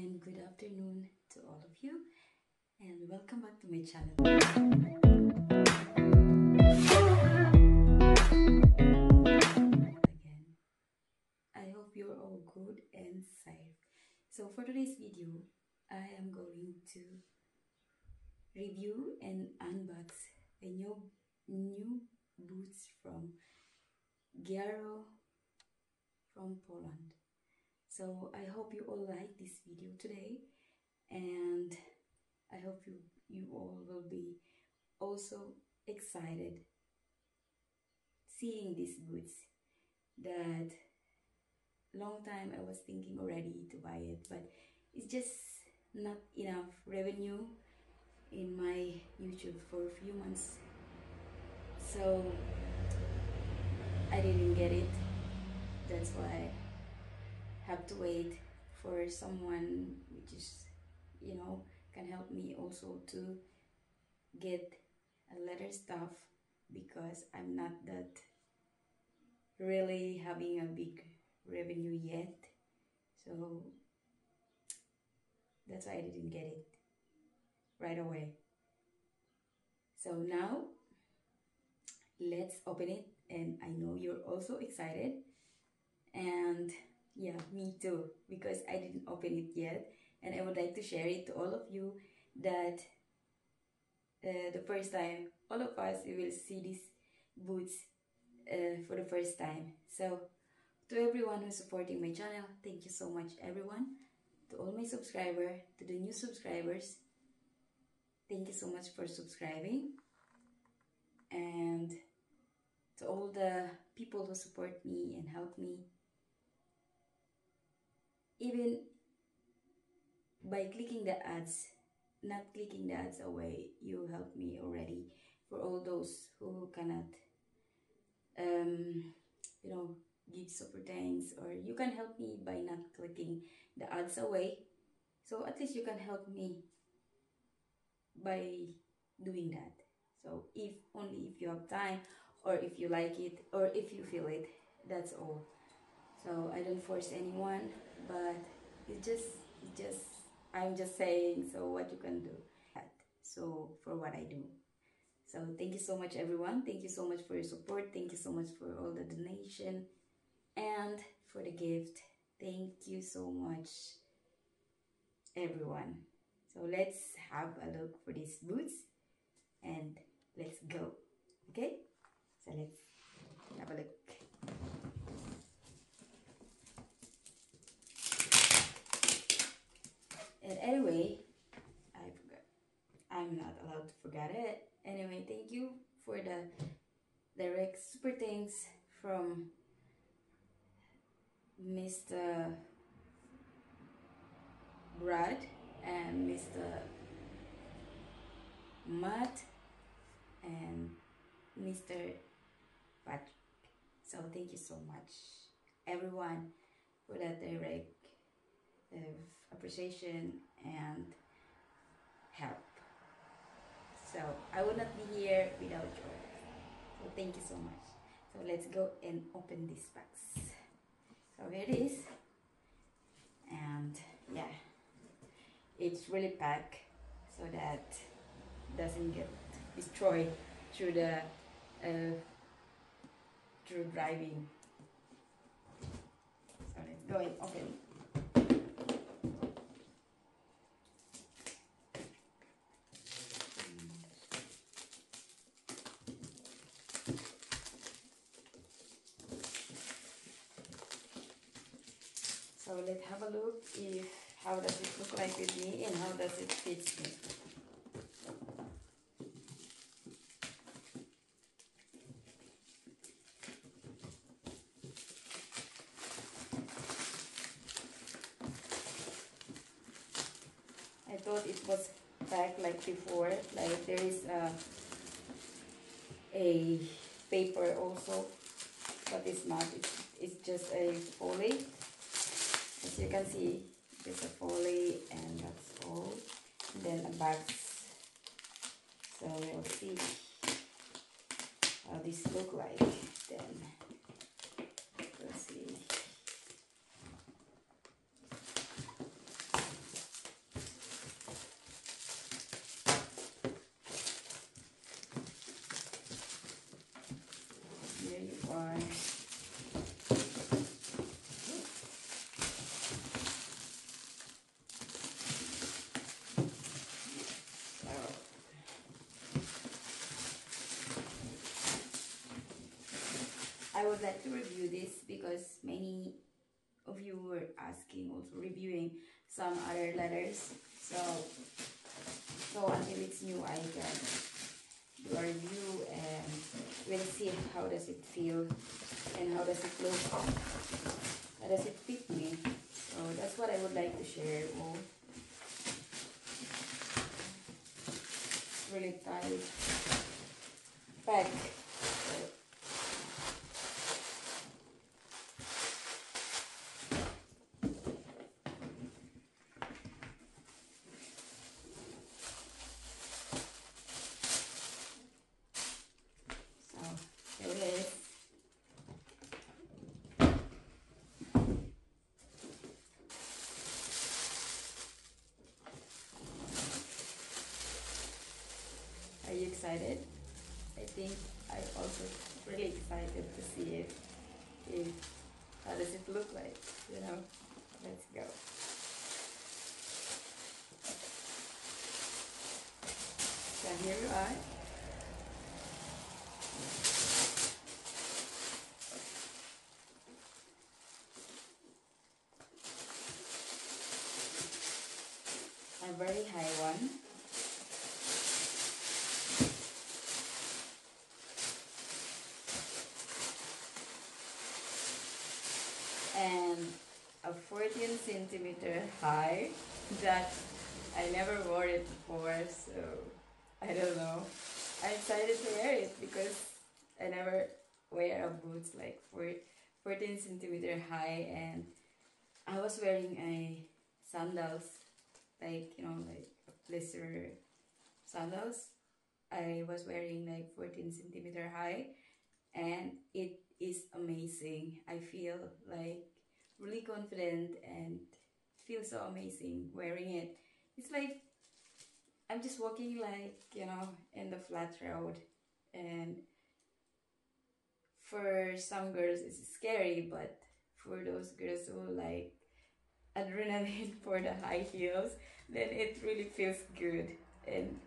and good afternoon to all of you and welcome back to my channel. Again, I hope you're all good and safe. So for today's video, I am going to review and unbox a new new boots from Giaro from Poland. So I hope you all like this video today and I hope you you all will be also excited seeing these boots that long time I was thinking already to buy it but it's just not enough revenue in my YouTube for a few months. So I didn't get it. That's why have to wait for someone which is you know can help me also to get a letter stuff because I'm not that really having a big revenue yet. So that's why I didn't get it right away. So now let's open it and I know you're also excited. And yeah me too because I didn't open it yet and I would like to share it to all of you that uh, the first time all of us will see these boots uh, for the first time. So to everyone who's supporting my channel thank you so much everyone. To all my subscriber to the new subscribers thank you so much for subscribing. And to all the people who support me and help me even by clicking the ads not clicking the ads away you help me already for all those who cannot um you know give super thanks or you can help me by not clicking the ads away. So at least you can help me by doing that. So if only if you have time or if you like it or if you feel it that's all so i don't force anyone but it's just it's just i'm just saying so what you can do. So for what i do. So thank you so much everyone. Thank you so much for your support. Thank you so much for all the donation and for the gift. Thank you so much everyone. So let's have a look for these boots and let's go. Okay? So let's have a look and anyway i forgot. I'm not allowed to forget it. Anyway thank you for the direct super thanks from mr brad and mr matt and mr patrick. So thank you so much everyone for that direct uh, appreciation and help so I would not be here without you. So thank you so much. So let's go and open this box. So here it is. And yeah, it's really packed so that doesn't get destroyed through the uh, through driving. So let's go and open So let's have a look if how does it look like with me and how does it fit me. I thought it was packed like before, like there is a, a paper also, but it's not, it's, it's just a foley as you can see a foley and that's all. And then a box so we'll see how this look like then we'll see would like to review this because many of you were asking also reviewing some other letters. So so until it's new I can do a review and we'll see how does it feel and how does it look. How does it fit me. So that's what I would like to share. Oh. Really tight. Pack excited. I think I'm also really excited to see it. If, how does it look like? You know, let's go. So here you are. A very high one. a 14 centimeter high that I never wore it before so I don't know. I decided to wear it because I never wear a boots like 14 centimeter high and I was wearing a sandals like you know like blister sandals. I was wearing like 14 centimeter high and it is amazing. I feel like really confident and feel so amazing wearing it. It's like I'm just walking like, you know, in the flat road and for some girls it's scary but for those girls who like adrenaline for the high heels then it really feels good and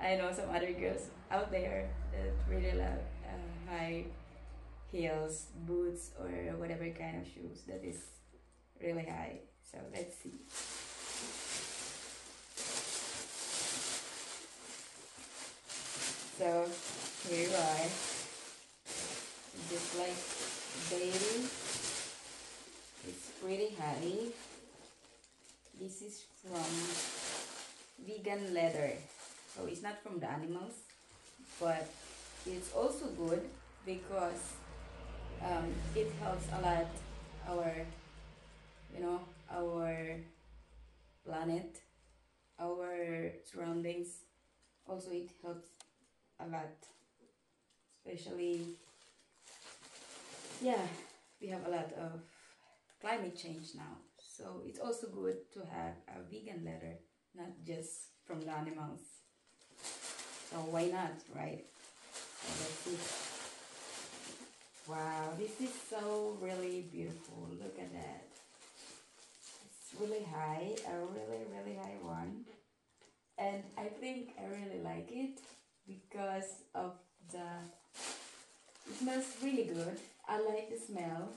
I know some other girls out there that really love uh, high heels, boots or whatever kind of shoes that is really high. So let's see. So here you are. Just like baby. It's pretty high. This is from vegan leather. So it's not from the animals, but it's also good because um, it helps a lot our you know our planet our surroundings. Also it helps a lot. Especially yeah we have a lot of climate change now. So it's also good to have a vegan leather not just from the animals. So why not right? So wow this is so really beautiful. Look at that really high, a really, really high one. And I think I really like it because of the, it smells really good. I like the smell.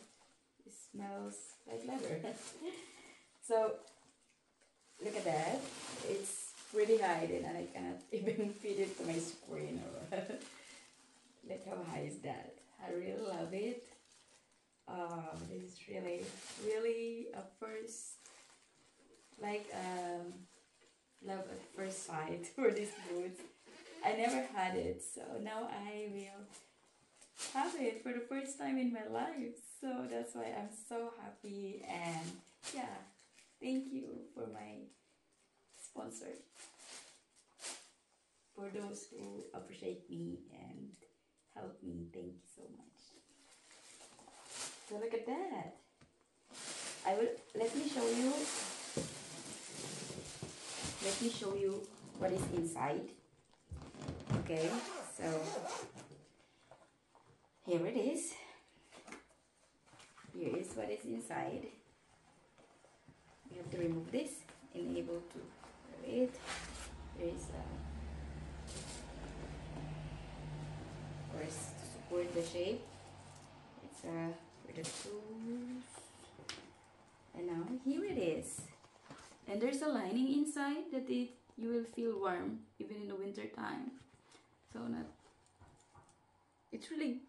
It smells like leather. so, look at that. It's pretty high and I cannot even fit it to my screen. look how high is that. I really love it. Oh, this is really, really a first like um, love at first sight for these boots. I never had it, so now I will have it for the first time in my life. So that's why I'm so happy and yeah, thank you for my sponsor. For those who appreciate me and help me, thank you so much. So look at that. I will let me show you let me show you what is inside. Okay so here it is. Here is what is inside. You have to remove this enable to it. There is uh, a of course to support the shape. It's uh, So where the shoes. And now here it is. And there's a lining inside that it you will feel warm even in the winter time. So not it's really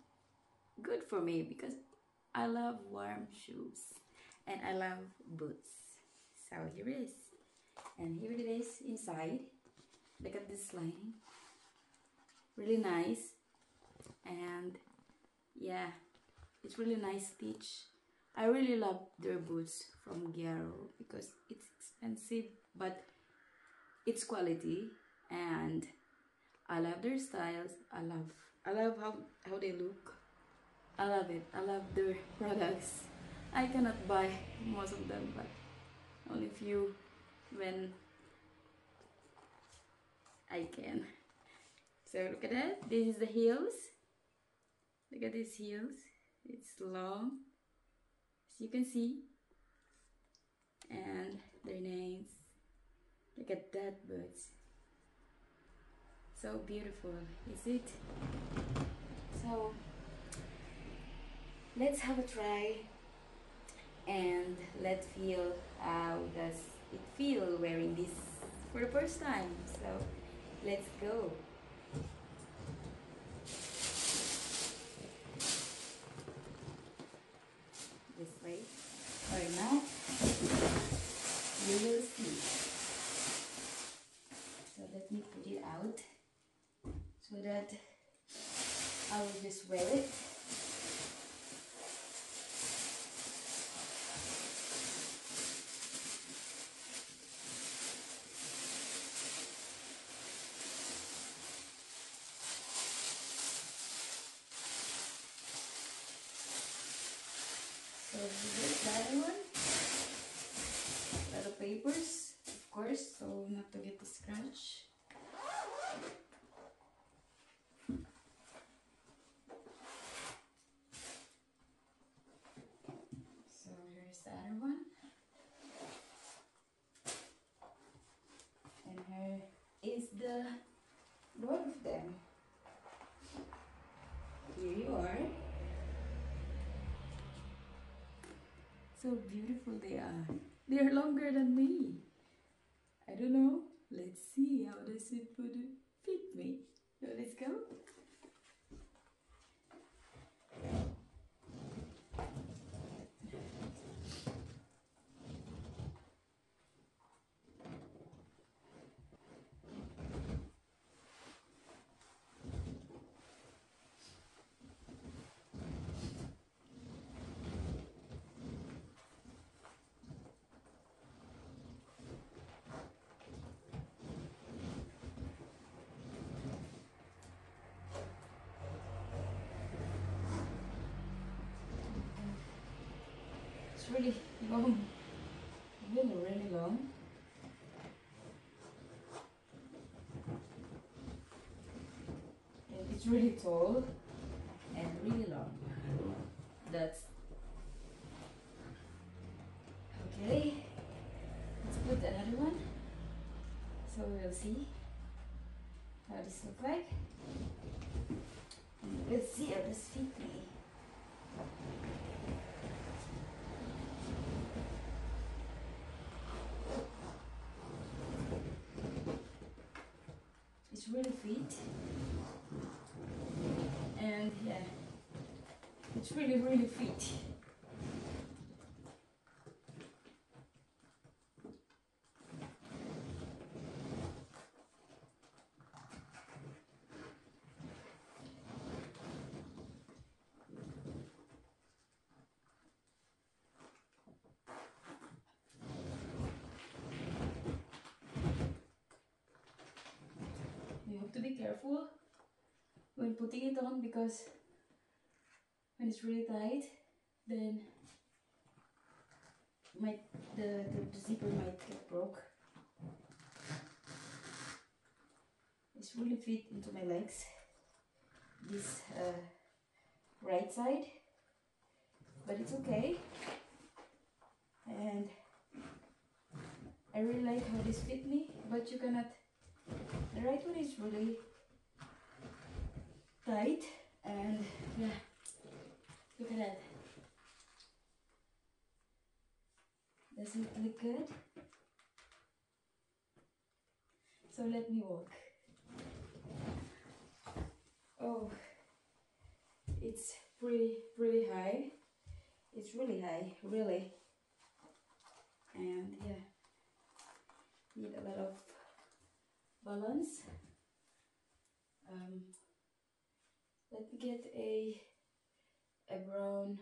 good for me because I love warm shoes and I love boots. So here it is. And here it is inside. Look at this lining. Really nice. And yeah, it's really nice stitch. I really love their boots from Giaro because it's expensive but it's quality and I love their styles. I love I love how, how they look. I love it. I love their products. I cannot buy most of them but only few when I can. So look at that. This is the heels. Look at these heels. It's long, as you can see. And their names. Look at that birds. So beautiful, is it? So let's have a try and let's feel how does it feel wearing this for the first time. So let's go. So one. A lot of papers, of course, so not to get the scratch. So beautiful they are. They are longer than me. I don't know. Let's see how does it would fit me. So let's go. It's really long. Really, really long. And it's really tall and really long. That's okay. Let's put another one. So we'll see how this look like. And we'll see how this fit me. It's really fit. And yeah, it's really, really fit. You have to be careful when putting it on because when it's really tight, then might the, the, the zipper might get broke. It's really fit into my legs. This uh, right side, but it's okay. And I really like how this fit me, but you cannot the right one is really tight and yeah Look at that. Does it look good? So let me walk. Oh, it's pretty, pretty high. It's really high, really. And yeah, need a lot of balance. Um, let me get a a brown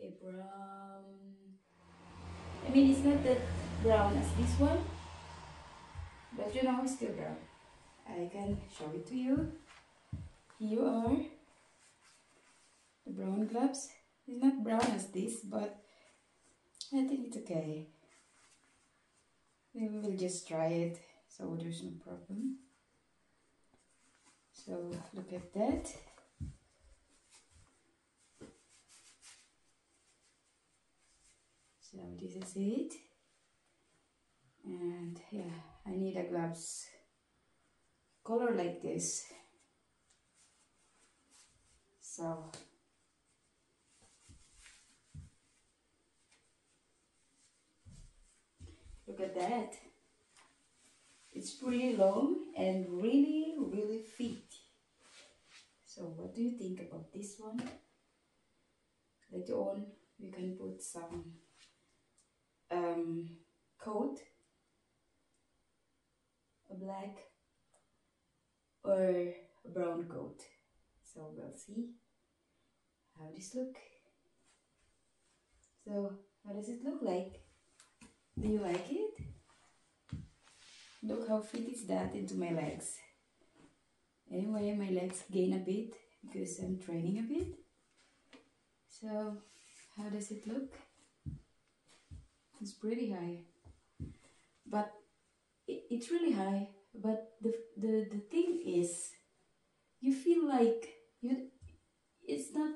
a brown I mean it's not that brown as this one but you know it's still brown. I can show it to you. Here are the brown gloves. It's not brown as this but I think it's okay. Maybe we'll just try it so there's no problem so look at that. So this is it. And yeah I need a gloves. Color like this. So. Look at that. It's pretty long and really really fit so what do you think about this one later on we can put some um, coat, a black or a brown coat. So we'll see how this look. So how does it look like? Do you like it? Look how fit is that into my legs. Anyway, my legs gain a bit because I'm training a bit. So how does it look? It's pretty high. But it, it's really high. But the, the, the thing is, you feel like you, it's not,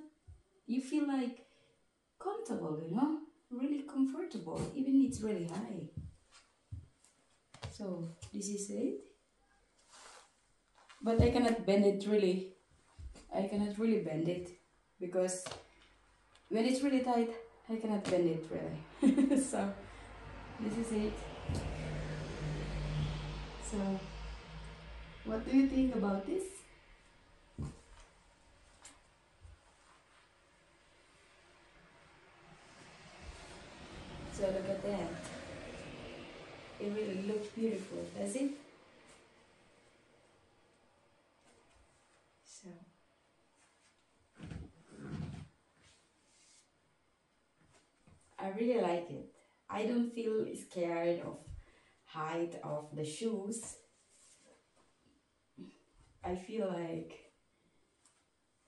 you feel like comfortable, you know? Really comfortable, even it's really high. So this is it. But I cannot bend it really. I cannot really bend it because when it's really tight, I cannot bend it really. so this is it. So what do you think about this? So look at that. It really looks beautiful, does it? So I really like it. I don't feel scared of height of the shoes. I feel like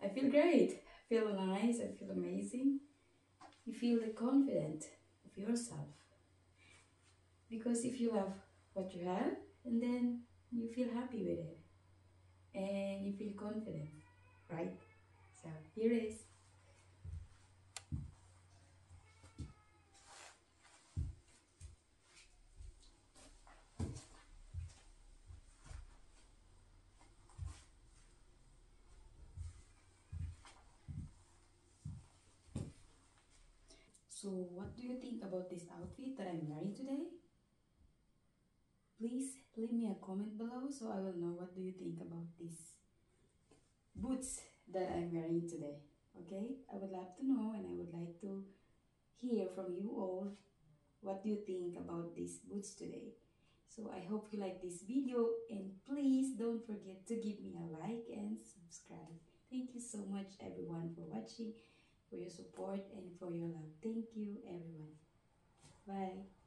I feel great. I feel nice. I feel amazing. You feel the confident of yourself. Because if you love what you have, and then you feel happy with it, and you feel confident, right? So here is. So what do you think about this outfit that I'm wearing today? Please leave me a comment below so I will know what do you think about these boots that I'm wearing today. Okay, I would love to know and I would like to hear from you all what do you think about these boots today. So I hope you like this video and please don't forget to give me a like and subscribe. Thank you so much everyone for watching for your support and for your love. Thank you, everyone. Bye.